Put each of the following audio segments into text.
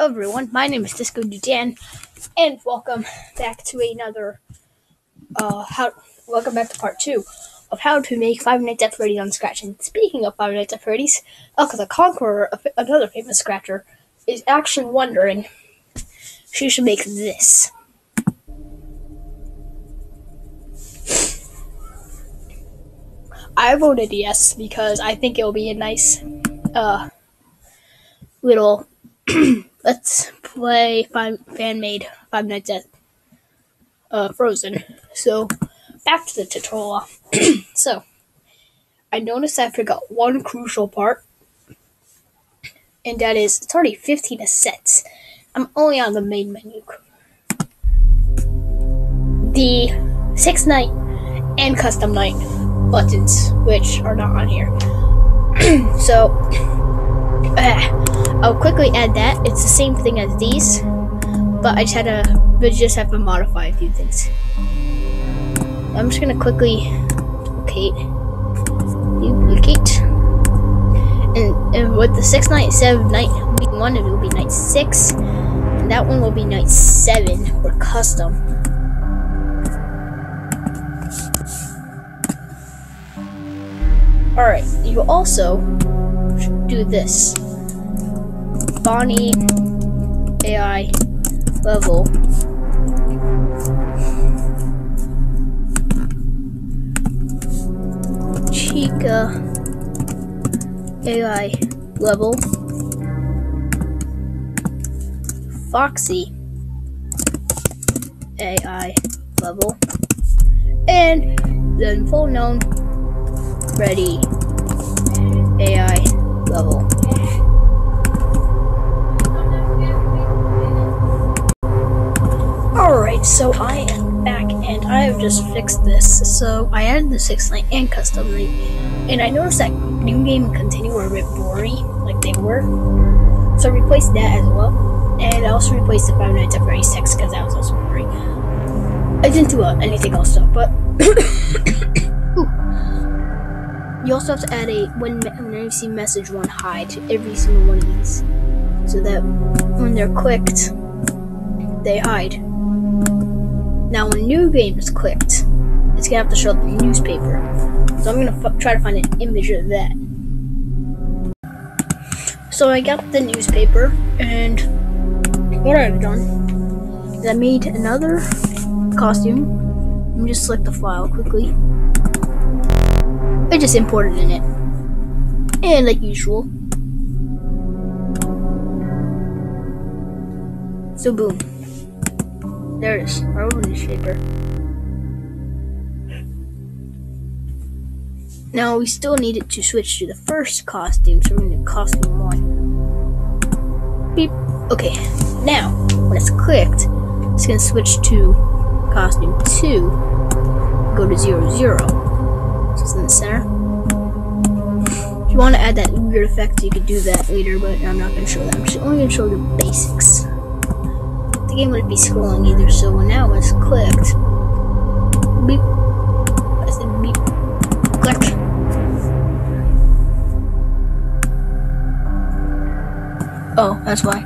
everyone, my name is Disco Dujan, and welcome back to another, uh, how, welcome back to part two of how to make Five Nights at Freddy's on Scratch. And speaking of Five Nights at Freddy's, Elka the Conqueror, another famous scratcher, is actually wondering she should make this. I voted yes because I think it will be a nice, uh, little let's play fan made Five Nights at uh, Frozen. So back to the tutorial. so I noticed I forgot one crucial part, and that is it's already 15 sets. I'm only on the main menu. The six night and custom night buttons, which are not on here. so uh, I'll quickly add that. It's the same thing as these, but I just had to, but just have to modify a few things. I'm just gonna quickly duplicate, duplicate, and, and with the six night seven night week one, it will be night six, and that one will be night seven for custom. Alright, you also do this. Bonnie AI level. Chica AI level. Foxy AI level. And then full known Freddy AI Alright, so I am back and I have just fixed this. So I added the 6 night and custom night. And I noticed that new game and continue were a bit boring, like they were. So I replaced that as well. And I also replaced the Five Nights at Freddy's text because that was also boring. I didn't do uh, anything else though, but You also have to add a when whenever you see message one hide to every single one of these, so that when they're clicked, they hide. Now, when new game is clicked, it's gonna have to show the newspaper. So I'm gonna try to find an image of that. So I got the newspaper, and what I've done is I made another costume. Let me just select the file quickly. I just imported in it. And like usual. So boom. There it is, our old newspaper. Now we still need it to switch to the first costume, so we're to costume one. Beep. Okay, now when it's clicked, it's to switch to costume two. Go to zero zero is in the center. If you want to add that weird effect, you could do that later, but I'm not going to show that. I'm just only going to show the basics. The game wouldn't be scrolling either, so now it's clicked. Beep. I said beep. Click. Oh, that's why.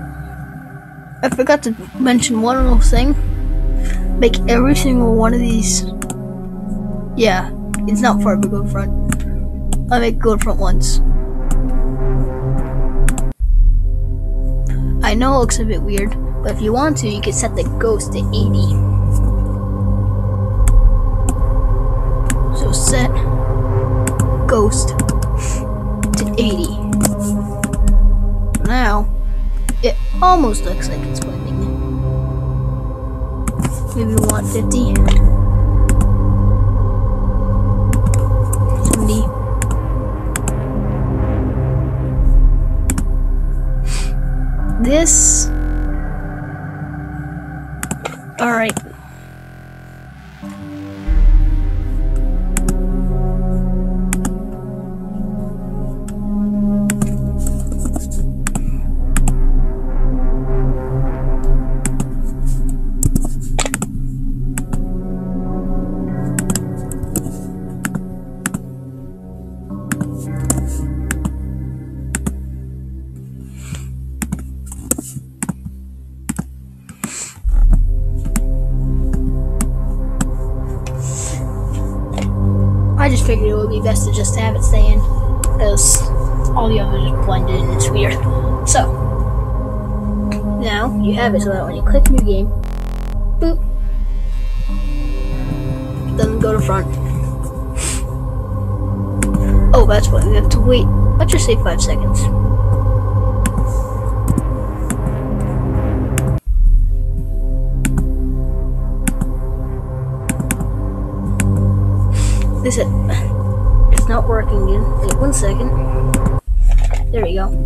I forgot to mention one little thing. Make every single one of these. Yeah, it's not far to go front. I'll make go front once. I know it looks a bit weird, but if you want to, you can set the ghost to 80. So set ghost to 80. Now, it almost looks like it's blending. Maybe we want 50. This. Alright. Figured it would be best to just have it stay in because all the others just blend in and it's weird. So, now you have it so that when you click new game, boop, doesn't go to front. Oh, that's why we have to wait. Let's just say five seconds. This is it's not working again. Wait one second. There we go.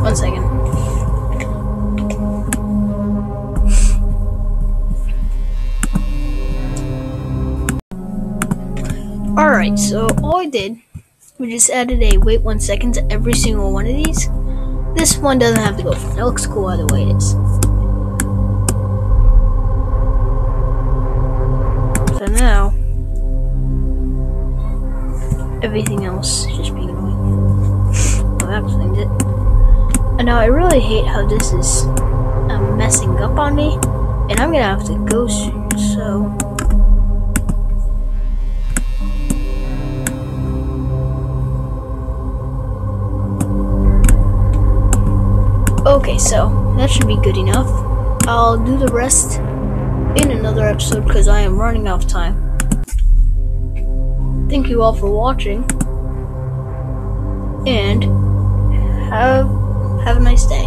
One second. Alright, so all I did, we just added a wait one second to every single one of these. This one doesn't have to go. That looks cool either way it is. So now, everything else is just being annoying. well, that explains it. And now I really hate how this is um, messing up on me, and I'm gonna have to go soon, so. So that should be good enough. I'll do the rest in another episode because I am running out of time. Thank you all for watching, and have have a nice day.